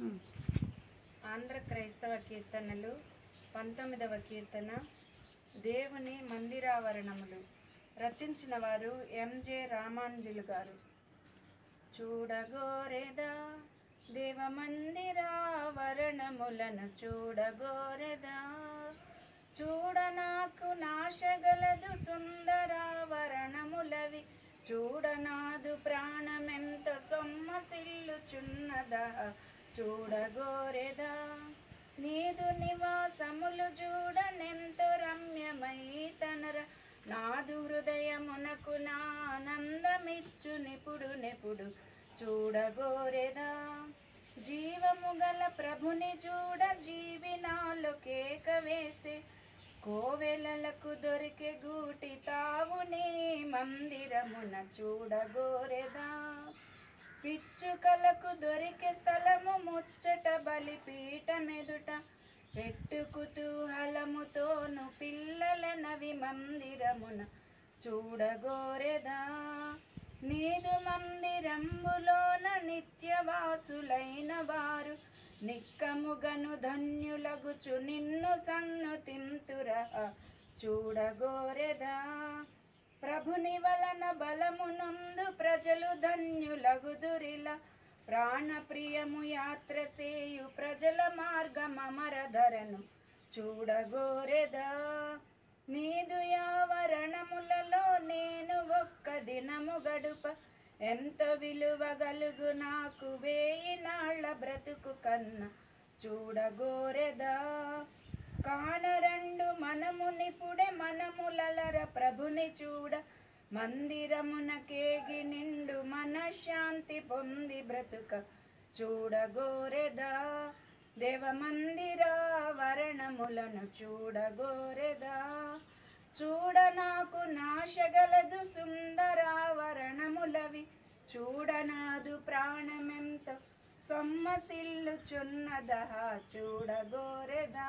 ఆంధ్ర క్రైస్తవ కీర్తనలు పంతొమ్మిదవ కీర్తన దేవుని మందిరావరణములు. రచించిన వారు ఎంజే రామాంజులు గారు. చూడగోరెదా దేవ మందిరావరణములను చూడగోరెదా. చూడ నాకు నాశగలదు సుందరావరణములవి. చూడనాదు ప్రాణమెంత సొమ్మసిల్లుచున్నదా. చూడగోరెదా నీదు నివాసములు చూడనెంతో రమ్యమై తనర. నాదు హృదయమునకు నా నిపుడు నిపుడు. చూడగోరెదా జీవము గల ప్రభుని చూడ జీవి నాలో కేక వేసే. కోవెలలకు దొరికే గూటి తావుని మందిరమున చూడగోరెదా. పిచ్చుకలకు దొరికే స్థలము ముచ్చట బలిపీఠమెదుట. పెట్టు కుతూహలముతోను పిల్లల నవి మందిరమున చూడగోరెదా. నీదు మందిరంబులోన నిత్యవాసులైన వారు నిక్కముగను ధన్యులగుచు నిన్ను సన్ను తింతురా. చూడగోరెదా. ప్రభుని వలన బలమునందు ప్రజలు ధన్యులగుదురిలా ప్రాణప్రియము యాత్ర చేయు ప్రజల మార్గమరధరను చూడగోరెదా. నీదు యావరణములలో నేను ఒక్క దినము గడుప ఎంత విలువ గలుగు నాకు వేయి నాళ్ళ బ్రతుకు కన్నా చూడగోరెదా. కానరండు మనమునిపుడే మనములలర ప్రభుని చూడ మందిరమునకేగి నిండు మనశ్శాంతి పొంది బ్రతుక. చూడగోరెదా దేవ మందిరావరణములను చూడగోరెదా. చూడ నాకు నాశగలదు సుందరావరణములవి చూడనాదు ప్రాణమెంత సొమ్మసిల్లుచున్నదహ చూడగోరెదా.